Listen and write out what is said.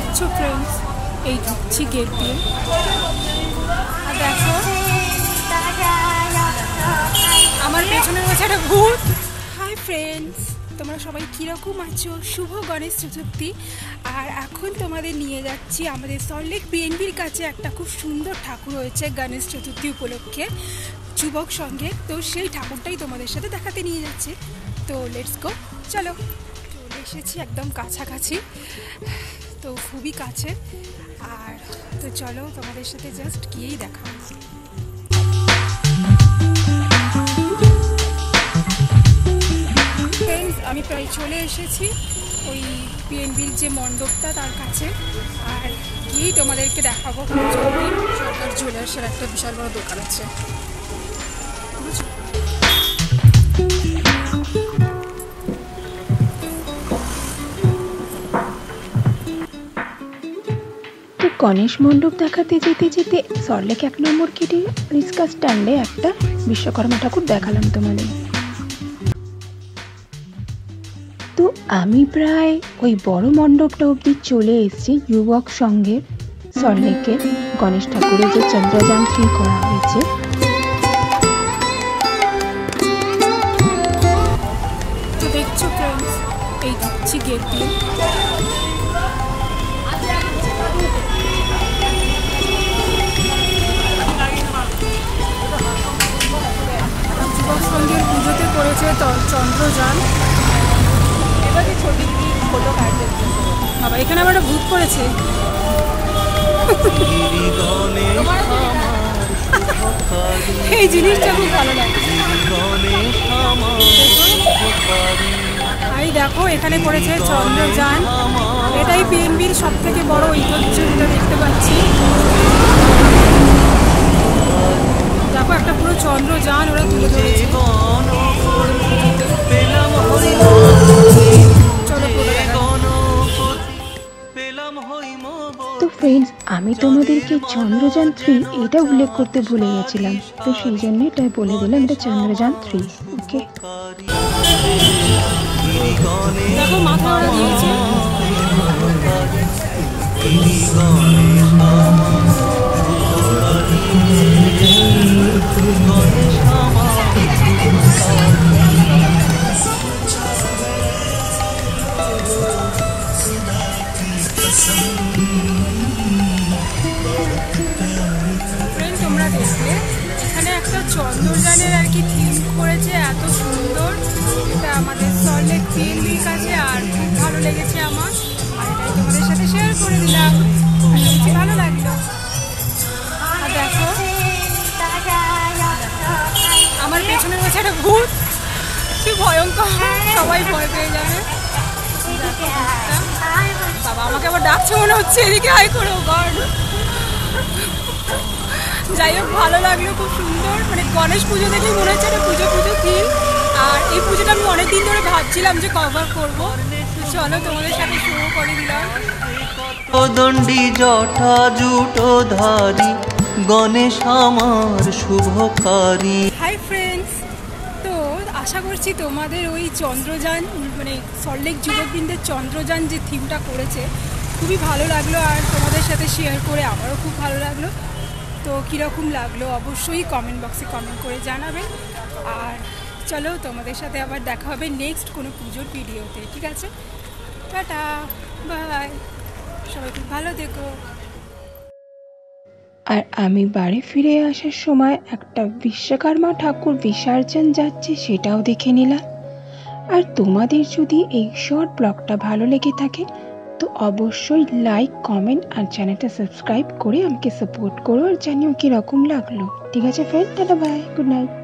দেখছ ফ্রেন্ডস এই ঢুকছি গেট দিয়ে। দেখো, আমার পেছনে রয়েছে একটা ভূত হাই ফ্রেন্ডস তোমরা সবাই কীরকম আছো? শুভ গণেশ চতুর্থী। আর এখন তোমাদের নিয়ে যাচ্ছি আমাদের সল্টলেক বিএনপির কাছে একটা খুব সুন্দর ঠাকুর হয়েছে গণেশ চতুর্থী উপলক্ষে যুবক সঙ্গে। তো সেই ঠাকুরটাই তোমাদের সাথে দেখাতে নিয়ে যাচ্ছে। তো লেটস গো চলো, চলে এসেছি একদম কাছাকাছি। তো খুবই কাছে। আর তো চলো তোমাদের সাথে জাস্ট গিয়েই দেখা আমি প্রায় চলে এসেছি ওই পিএনবির যে মণ্ডপটা তার কাছে। আর গিয়েই তোমাদেরকে দেখাবো। সরকার জুয়েলার্সের একটা বিশাল বড় দোকান আছে। বুঝছ? গণেশ মণ্ডপ দেখাতে যেতে যেতে সরলেক এক নম্বর কেটে রিস্কা স্ট্যান্ডে একটা বিশ্বকর্মা ঠাকুর দেখালাম তোমাদের। তো আমি প্রায় ওই বড় মণ্ডপটা অবধি চলে এসেছি যুবক সঙ্গে সরলেকে গণেশ ঠাকুরের যে চন্দ্রযান থ্রি করা হয়েছে। দেখছ ফ্রেন্ডস এই পুজোতে করেছে ত- চন্দ্রযান বাবা এখানে আবার একটা ভূত করেছে এই জিনিসটা খুব ভালো লাগে। এই দেখো এখানে করেছে চন্দ্রযান। এটাই পিএনবির সব থেকে বড় ঐতিহ্য। আমি তোমাদেরকে চন্দ্রযান থ্রি এটা উল্লেখ করতে ভুলে গেছিলাম। তো সেই জন্য এটা বলে দিলাম এটা চন্দ্রযান থ্রি ওকে? দেখো চন্দ্রযানের আর কি থিম করেছে, এত সুন্দর। এটা আমাদের সল্টলেক পিএনবির কাছে আর খুব ভালো লেগেছে আমার। আর এটাই তোমাদের সাথে শেয়ার করে দিলাম। ভালো লাগল। আর দেখো, আমার পেছনে রয়েছে একটা ভূত। কি ভয়ঙ্কর। সবাই ভয় পেয়ে যাবে। বাবা, আমাকে আবার ডাকছে মনে হচ্ছে, এদিকে আয় করো, গড। যাই হোক ভালো লাগল খুব সুন্দর। মানে গণেশ পুজো দেখে মনে হচ্ছে একটা পুজো পুজো থিম আর এই পুজোটা আমি অনেকদিন ধরে ভাবছিলাম যে কভার করব। চলো তোমাদের সাথে শুরু করে দিলাম। দণ্ডি জটা জুটো ধারি গণেশ আমার শুভকারী। হাই ফ্রেন্ডস তো আশা করছি তোমাদের ওই চন্দ্রযান মানে সল্টলেক যুবকবৃন্দের চন্দ্রযান যে থিমটা করেছে খুবই ভালো লাগল। আর তোমাদের সাথে শেয়ার করে আমারও খুব ভালো লাগল। তো কীরকম লাগল অবশ্যই কমেন্ট বক্সে কমেন্ট করে জানাবেন। আর চলো তোমাদের সাথে আবার দেখা হবে নেক্সট কোনো পুজোর ভিডিওতে ঠিক আছে? টাটা বাই সবাই খুব ভালো থেকো। আর আমি বাড়ি ফিরে আসার সময় একটা বিশ্বকর্মা ঠাকুর বিসর্জন যাচ্ছে সেটাও দেখে নিলাম। আর তোমাদের যদি এই শর্ট ব্লগটা ভালো লেগে থাকে তো অবশ্যই লাইক কমেন্ট আর চ্যানেলটা সাবস্ক্রাইব করে আমাকে সাপোর্ট করো আর জানিও কীরকম লাগল। ঠিক আছে friend tata bye good night